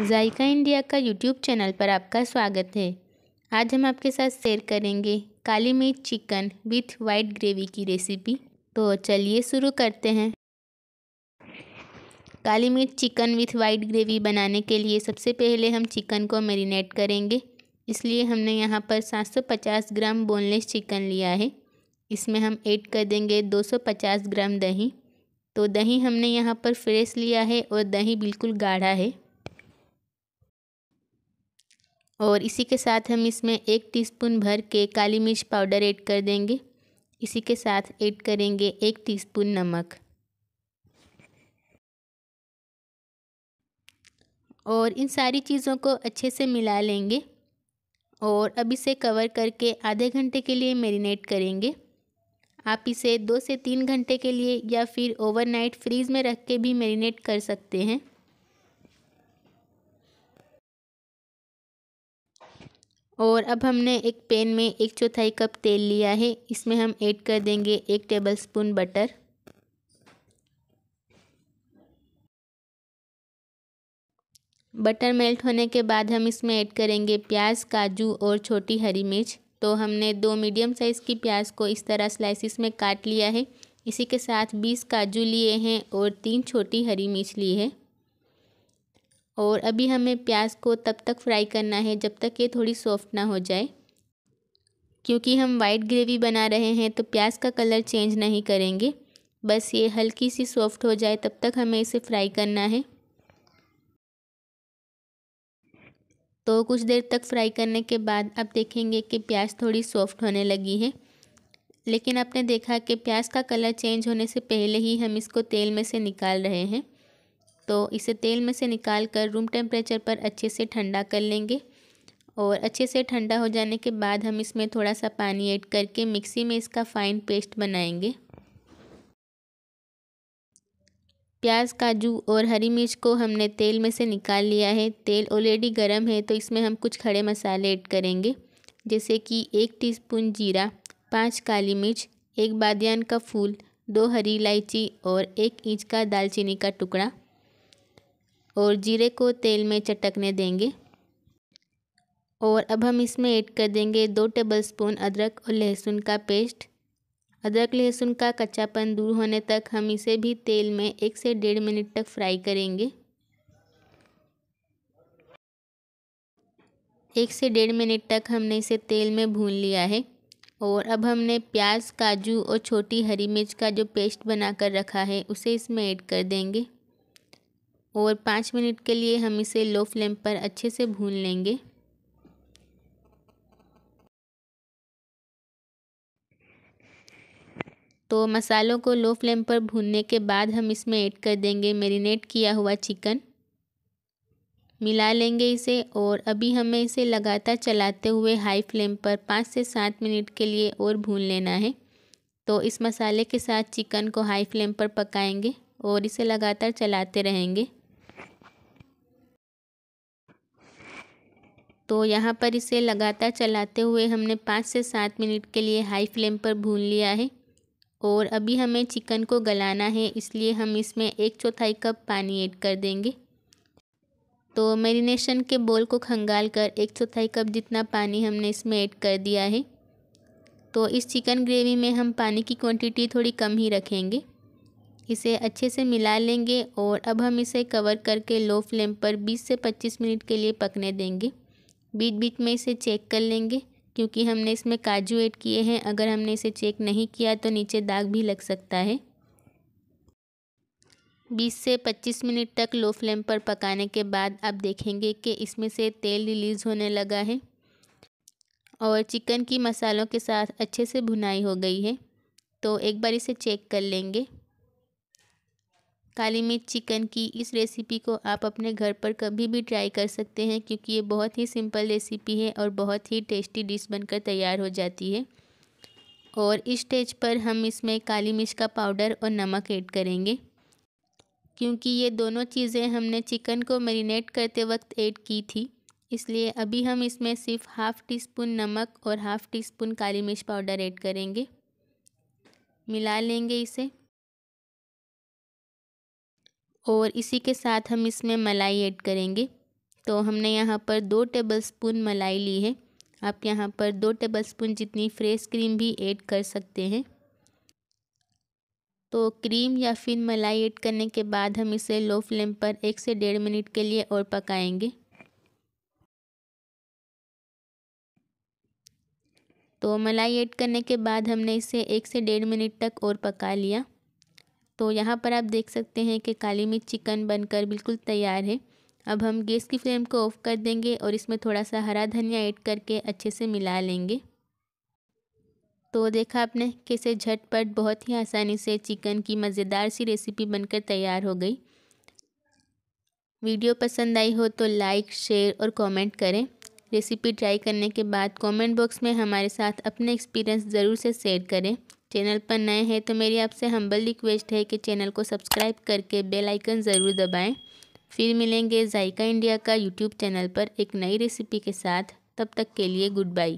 जायका India का YouTube channel पर आपका स्वागत है। आज हम आपके साथ शेयर करेंगे काली मिर्च चिकन विथ वाइट ग्रेवी की रेसिपी। तो चलिए शुरू करते हैं। काली मिर्च चिकन विथ वाइट ग्रेवी बनाने के लिए सबसे पहले हम चिकन को मैरिनेट करेंगे। इसलिए हमने यहाँ पर 750 ग्राम बोनलेस चिकन लिया है। इसमें हम ऐड कर देंगे 250 ग्राम दही। तो दही हमने यहाँ पर फ्रेश लिया है और दही बिल्कुल गाढ़ा है। और इसी के साथ हम इसमें एक टीस्पून भर के काली मिर्च पाउडर ऐड कर देंगे। इसी के साथ ऐड करेंगे एक टीस्पून नमक। और इन सारी चीज़ों को अच्छे से मिला लेंगे और अब इसे कवर करके आधे घंटे के लिए मेरीनेट करेंगे। आप इसे दो से तीन घंटे के लिए या फिर ओवरनाइट फ्रीज़ में रख के भी मेरीनेट कर सकते हैं। और अब हमने एक पैन में एक चौथाई कप तेल लिया है। इसमें हम ऐड कर देंगे एक टेबलस्पून बटर बटर मेल्ट होने के बाद हम इसमें ऐड करेंगे प्याज, काजू और छोटी हरी मिर्च। तो हमने दो मीडियम साइज़ की प्याज को इस तरह स्लाइसिस में काट लिया है। इसी के साथ बीस काजू लिए हैं और तीन छोटी हरी मिर्च ली है। और अभी हमें प्याज को तब तक फ्राई करना है जब तक ये थोड़ी सॉफ्ट ना हो जाए। क्योंकि हम वाइट ग्रेवी बना रहे हैं तो प्याज का कलर चेंज नहीं करेंगे। बस ये हल्की सी सॉफ्ट हो जाए तब तक हमें इसे फ्राई करना है। तो कुछ देर तक फ्राई करने के बाद अब देखेंगे कि प्याज थोड़ी सॉफ्ट होने लगी है। लेकिन आपने देखा कि प्याज का कलर चेंज होने से पहले ही हम इसको तेल में से निकाल रहे हैं। तो इसे तेल में से निकाल कर रूम टेम्परेचर पर अच्छे से ठंडा कर लेंगे। और अच्छे से ठंडा हो जाने के बाद हम इसमें थोड़ा सा पानी ऐड करके मिक्सी में इसका फ़ाइन पेस्ट बनाएँगे। प्याज, काजू और हरी मिर्च को हमने तेल में से निकाल लिया है। तेल ऑलरेडी गर्म है तो इसमें हम कुछ खड़े मसाले ऐड करेंगे, जैसे कि एक टीस्पून जीरा, पाँच काली मिर्च, एक बादियान का फूल, दो हरी इलायची और एक इंच का दालचीनी का टुकड़ा। और जीरे को तेल में चटकने देंगे। और अब हम इसमें ऐड कर देंगे दो टेबलस्पून अदरक और लहसुन का पेस्ट। अदरक, लहसुन का कच्चापन दूर होने तक हम इसे भी तेल में एक से डेढ़ मिनट तक फ्राई करेंगे। एक से डेढ़ मिनट तक हमने इसे तेल में भून लिया है। और अब हमने प्याज, काजू और छोटी हरी मिर्च का जो पेस्ट बना कर रखा है, उसे इसमें ऐड कर देंगे। और पाँच मिनट के लिए हम इसे लो फ्लेम पर अच्छे से भून लेंगे। तो मसालों को लो फ्लेम पर भूनने के बाद हम इसमें ऐड कर देंगे मेरीनेट किया हुआ चिकन। मिला लेंगे इसे और अभी हमें इसे लगातार चलाते हुए हाई फ्लेम पर पाँच से सात मिनट के लिए और भून लेना है। तो इस मसाले के साथ चिकन को हाई फ्लेम पर पकाएँगे और इसे लगातार चलाते रहेंगे। तो यहाँ पर इसे लगातार चलाते हुए हमने पाँच से सात मिनट के लिए हाई फ्लेम पर भून लिया है। और अभी हमें चिकन को गलाना है, इसलिए हम इसमें एक चौथाई कप पानी ऐड कर देंगे। तो मैरिनेशन के बोल को खंगाल कर एक चौथाई कप जितना पानी हमने इसमें ऐड कर दिया है। तो इस चिकन ग्रेवी में हम पानी की क्वांटिटी थोड़ी कम ही रखेंगे। इसे अच्छे से मिला लेंगे और अब हम इसे कवर करके लो फ्लेम पर 20 से 25 मिनट के लिए पकने देंगे। बीच बीच में इसे चेक कर लेंगे, क्योंकि हमने इसमें काजू ऐड किए हैं। अगर हमने इसे चेक नहीं किया तो नीचे दाग भी लग सकता है। बीस से पच्चीस मिनट तक लो फ्लेम पर पकाने के बाद आप देखेंगे कि इसमें से तेल रिलीज़ होने लगा है और चिकन की मसालों के साथ अच्छे से भुनाई हो गई है। तो एक बार इसे चेक कर लेंगे। काली मिर्च चिकन की इस रेसिपी को आप अपने घर पर कभी भी ट्राई कर सकते हैं, क्योंकि ये बहुत ही सिंपल रेसिपी है और बहुत ही टेस्टी डिश बनकर तैयार हो जाती है। और इस स्टेज पर हम इसमें काली मिर्च का पाउडर और नमक ऐड करेंगे। क्योंकि ये दोनों चीज़ें हमने चिकन को मैरिनेट करते वक्त ऐड की थी, इसलिए अभी हम इसमें सिर्फ़ हाफ़ टी स्पून नमक और हाफ़ टी स्पून काली मिर्च पाउडर ऐड करेंगे। मिला लेंगे इसे। और इसी के साथ हम इसमें मलाई ऐड करेंगे। तो हमने यहाँ पर दो टेबलस्पून मलाई ली है। आप यहाँ पर दो टेबलस्पून जितनी फ्रेश क्रीम भी ऐड कर सकते हैं। तो क्रीम या फिर मलाई ऐड करने के बाद हम इसे लो फ्लेम पर एक से डेढ़ मिनट के लिए और पकाएँगे। तो मलाई ऐड करने के बाद हमने इसे एक से डेढ़ मिनट तक और पका लिया। तो यहाँ पर आप देख सकते हैं कि काली मिर्च चिकन बनकर बिल्कुल तैयार है। अब हम गैस की फ्लेम को ऑफ़ कर देंगे और इसमें थोड़ा सा हरा धनिया ऐड करके अच्छे से मिला लेंगे। तो देखा आपने कैसे झटपट बहुत ही आसानी से चिकन की मज़ेदार सी रेसिपी बनकर तैयार हो गई। वीडियो पसंद आई हो तो लाइक, शेयर और कमेंट करें। रेसिपी ट्राई करने के बाद कमेंट बॉक्स में हमारे साथ अपने एक्सपीरियंस ज़रूर से शेयर करें। चैनल पर नए हैं तो मेरी आपसे हम्बल रिक्वेस्ट है कि चैनल को सब्सक्राइब करके बेल आइकन ज़रूर दबाएँ। फिर मिलेंगे जायका इंडिया का यूट्यूब चैनल पर एक नई रेसिपी के साथ। तब तक के लिए गुड बाय